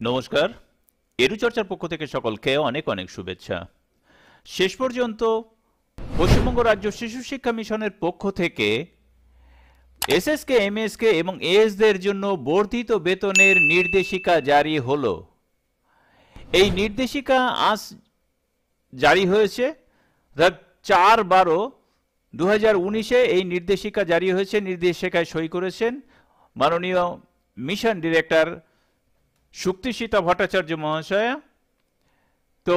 নমস্কার। এরু চর্চার পক্ষ থেকে সকলকে অনেক অনেক শুভেচ্ছা। শেষ পর্যন্ত পশ্চিমবঙ্গ রাজ্য শিশু শিক্ষা মিশনের পক্ষ থেকে এসএসকে, এমএসকে এবং এএসদের জন্য বর্ধিত বেতনের নির্দেশিকা জারি হলো। এই নির্দেশিকা আজ জারি হয়েছে। চার বারো দু হাজার এই নির্দেশিকা জারি হয়েছে। নির্দেশিকায় সই করেছেন মাননীয় মিশন ডিরেক্টর শুক্তিসীতা ভট্টাচার্য মহাশয়া, তো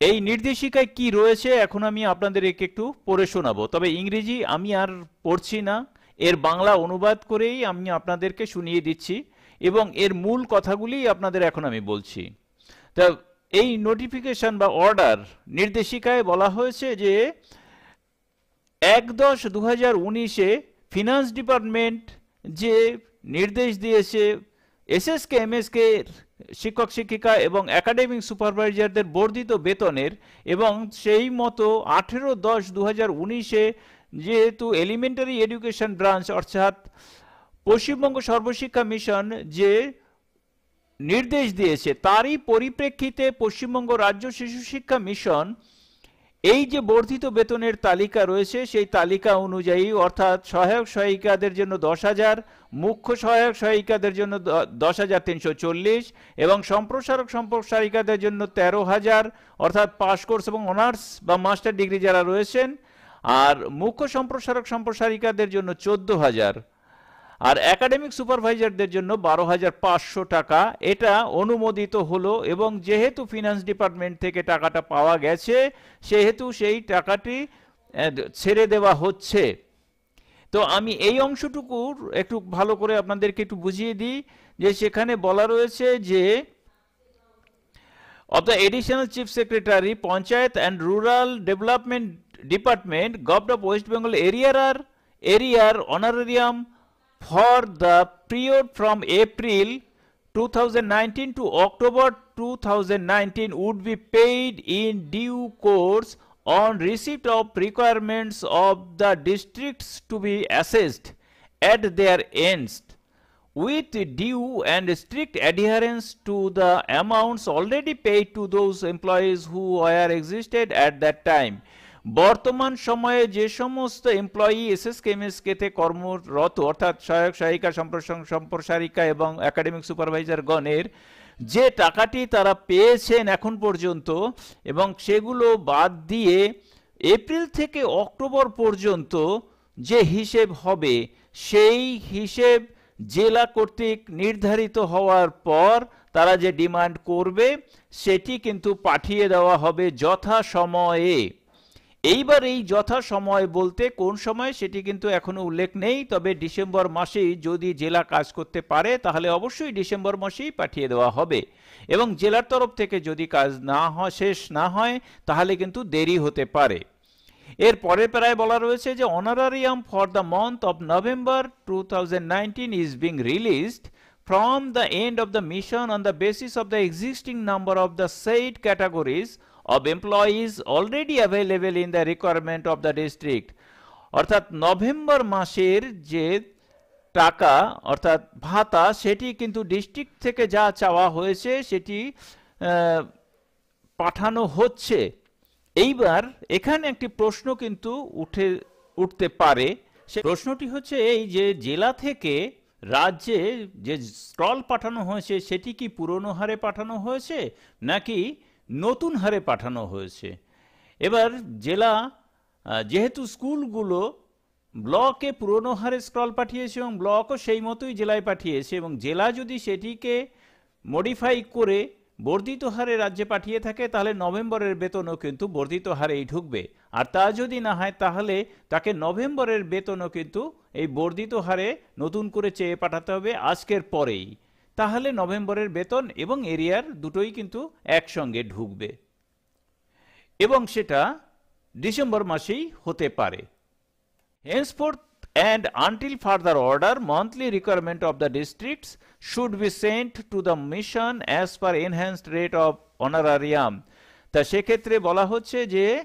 এই নির্দেশিকায় কি রয়েছে এখন আমি আপনাদের একে একটু পড়ে শোনাবো। তবে ইংরেজি আমি আর পড়ছি না, এর বাংলা অনুবাদ করেই আমি আপনাদেরকে শুনিয়ে দিচ্ছি এবং এর মূল কথাগুলি আপনাদের এখন আমি বলছি। তা এই নোটিফিকেশন বা অর্ডার নির্দেশিকায় বলা হয়েছে যে এক দশ দু হাজার উনিশে ফিনান্স ডিপার্টমেন্ট যে নির্দেশ দিয়েছে এসএসকে, এমএসকে, শিক্ষক, শিক্ষিকা এবং একাডেমিক সুপারভাইজারদের বর্ধিত বেতনের এবং সেই মতো আঠেরো দশ দু হাজার উনিশে যেহেতু এলিমেন্টারি এডুকেশন ব্রাঞ্চ অর্থাৎ পশ্চিমবঙ্গ সর্বশিক্ষা মিশন যে নির্দেশ দিয়েছে, তারই পরিপ্রেক্ষিতে পশ্চিমবঙ্গ রাজ্য শিশু শিক্ষা মিশন এই যে বর্ধিত বেতনের তালিকা রয়েছে, সেই তালিকা অনুযায়ী অর্থাৎ সহায়ক সহায়িকাদের জন্য দশ হাজার, মুখ্য সহায়ক সহায়িকাদের জন্য দশ হাজার তিনশো চল্লিশ এবং সম্প্রসারক সম্প্রসারিকাদের জন্য তেরো হাজার, অর্থাৎ পাস কোর্স এবং অনার্স বা মাস্টার ডিগ্রি যারা রয়েছেন, আর মুখ্য সম্প্রসারক সম্প্রসারিকাদের জন্য চোদ্দ হাজার। আর একাডেমিক সুপারভাইজারদের জন্য বারো হাজার পাঁচশো টাকা। এটা অনুমোদিত হলো এবং যেহেতু ফিনান্স ডিপার্টমেন্ট থেকে টাকাটা পাওয়া গেছে, সেহেতু সেই টাকাটি ছেড়ে দেওয়া হচ্ছে। তো আমি এই অংশটুকুর একটু ভালো করে আপনাদেরকে একটু বুঝিয়ে দিই যে সেখানে বলা রয়েছে যে, of the additional chief secretary, panchayat and rural development department govt of west bengal area area honorarium for the period from April 2019 to October 2019 would be paid in due course on receipt of requirements of the districts to be assessed at their ends. With due and strict adherence to the amounts already paid to those employees who were existed at that time বর্তমান সময়ে যে সমস্ত employee S S SS কেতে কর্মরত, অর্থাৎ সহায়ক সহায়িকা সম্প্রসারিকা এবং একাডেমিক সুপারভাইজার গণের, যে টাকাটি তারা পেয়েছেন এখন পর্যন্ত এবং সেগুলো বাদ দিয়ে এপ্রিল থেকে অক্টোবর পর্যন্ত যে হিসেব হবে, সেই হিসেব জেলা কর্তৃক নির্ধারিত হওয়ার পর তারা যে ডিমান্ড করবে, সেটি কিন্তু পাঠিয়ে দেওয়া হবে যথা সময়ে এইবার এই যথা সময় বলতে কোন সময় সেটি কিন্তু এখনও উল্লেখ নেই, তবে ডিসেম্বর মাসেই যদি জেলা কাজ করতে পারে, তাহলে অবশ্যই ডিসেম্বর মাসেই পাঠিয়ে দেওয়া হবে। এবং জেলার তরফ থেকে যদি কাজ না হয়, শেষ না হয়, তাহলে কিন্তু দেরি হতে পারে। এর পরে প্রায় বলা রয়েছে যে, honorarium for the month of November to is being released from the end of the mission on the basis of the existing number of the said categories of employees already available in the requirement of the district. অর্থাৎ November মাসের যে টাকা, অর্থাৎ ভাতা, সেটি কিন্তু district থেকে যা চাওয়া হয়েছে, সেটি পাঠানো হচ্ছে। এইবার এখানে একটি প্রশ্ন কিন্তু উঠে, উঠতে পারে। সে প্রশ্নটি হচ্ছে এই যে জেলা থেকে রাজ্যে যে স্টল পাঠানো হয়েছে, সেটি কি পুরনো হারে পাঠানো হয়েছে? নাকি নতুন হারে পাঠানো হয়েছে। এবার জেলা যেহেতু স্কুলগুলো ব্লকে পুরনো হারে স্ক্রল পাঠিয়েছে এবং ব্লকও সেই মতোই জেলায় পাঠিয়েছে এবং জেলা যদি সেটিকে মডিফাই করে বর্ধিত হারে রাজ্যে পাঠিয়ে থাকে, তাহলে নভেম্বরের বেতনও কিন্তু বর্ধিত হারেই ঢুকবে। আর তা যদি না হয়, তাহলে তাকে নভেম্বরের বেতনও কিন্তু এই বর্ধিত হারে নতুন করে চেয়ে পাঠাতে হবে আজকের পরেই। তাহলে নভেম্বরের বেতন এবং এরিয়ার দুটোই কিন্তু একসঙ্গে ঢুকবে। এবং সেটা ডিসেম্বর মাসেই হতে পারে। Henceforth and until further order monthly requirement of the districts should be sent to the mission as per enhanced rate of honorarium তা সেক্ষেত্রে বলা হচ্ছে যে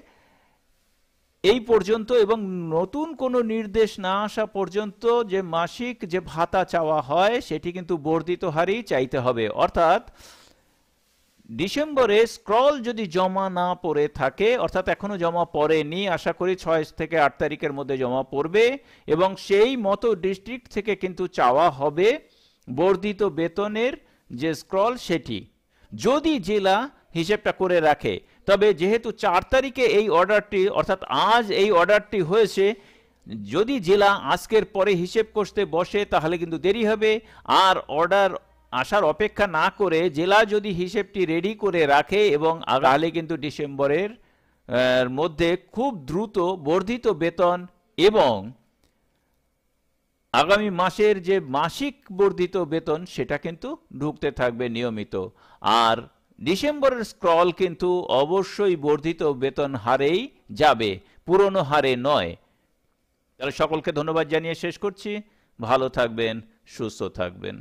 এই পর্যন্ত এবং নতুন কোনো নির্দেশ না আসা পর্যন্ত যে মাসিক যে ভাতা চাওয়া হয়, সেটি কিন্তু বর্ধিত হারেই চাইতে হবে। অর্থাৎ ডিসেম্বরে স্ক্রল যদি জমা না পড়ে থাকে, অর্থাৎ এখনও জমা পড়েনি, আশা করি ছয় থেকে আট তারিখের মধ্যে জমা পড়বে এবং সেই মতো ডিস্ট্রিক্ট থেকে কিন্তু চাওয়া হবে বর্ধিত বেতনের যে স্ক্রল সেটি। যদি জেলা হিসেবটা করে রাখে তবে যেহেতু চার তারিখে এই অর্ডারটি, অর্থাৎ আজ এই অর্ডারটি হয়েছে, যদি জেলা আজকের পরে হিসেব করতে বসে, তাহলে কিন্তু দেরি হবে। আর অর্ডার আসার অপেক্ষা না করে জেলা যদি হিসেবটি রেডি করে রাখে এবং তাহলে কিন্তু ডিসেম্বরের মধ্যে খুব দ্রুত বর্ধিত বেতন এবং আগামী মাসের যে মাসিক বর্ধিত বেতন, সেটা কিন্তু ঢুকতে থাকবে নিয়মিত। আর ডিসেম্বরের স্ক্রল কিন্তু অবশ্যই বর্ধিত বেতন হারেই যাবে, পুরনো হারে নয়। তাহলে সকলকে ধন্যবাদ জানিয়ে শেষ করছি। ভালো থাকবেন, সুস্থ থাকবেন।